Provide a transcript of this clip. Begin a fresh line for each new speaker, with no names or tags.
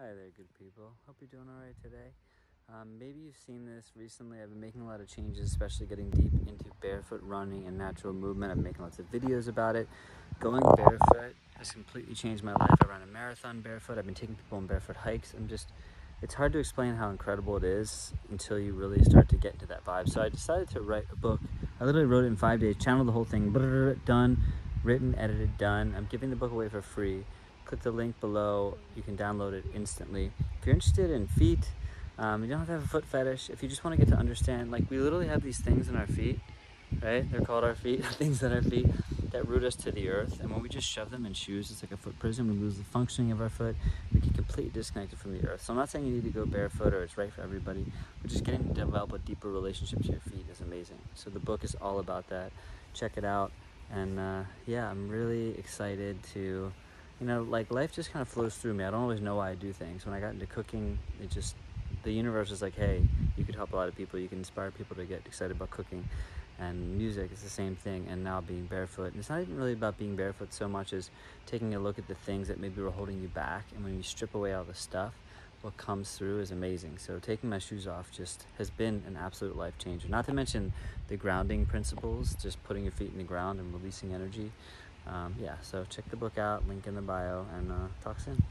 Hi there, good people. Hope you're doing all right today. Um, maybe you've seen this recently. I've been making a lot of changes, especially getting deep into barefoot running and natural movement. I'm making lots of videos about it. Going barefoot has completely changed my life. I ran a marathon barefoot. I've been taking people on barefoot hikes. I'm just, it's hard to explain how incredible it is until you really start to get into that vibe. So I decided to write a book. I literally wrote it in five days, channeled the whole thing, done, written, edited, done. I'm giving the book away for free click the link below. You can download it instantly. If you're interested in feet, um, you don't have to have a foot fetish. If you just want to get to understand, like we literally have these things in our feet, right? They're called our feet, things in our feet that root us to the earth. And when we just shove them in shoes, it's like a foot prison. We lose the functioning of our foot. We get completely disconnected from the earth. So I'm not saying you need to go barefoot or it's right for everybody, but just getting to develop a deeper relationship to your feet is amazing. So the book is all about that. Check it out. And uh, yeah, I'm really excited to you know, like life just kind of flows through me. I don't always know why I do things. When I got into cooking, it just, the universe is like, hey, you could help a lot of people. You can inspire people to get excited about cooking. And music is the same thing. And now being barefoot. And it's not even really about being barefoot so much as taking a look at the things that maybe were holding you back. And when you strip away all the stuff, what comes through is amazing. So taking my shoes off just has been an absolute life changer. Not to mention the grounding principles, just putting your feet in the ground and releasing energy um, yeah, so check the book out, link in the bio, and uh, talk soon.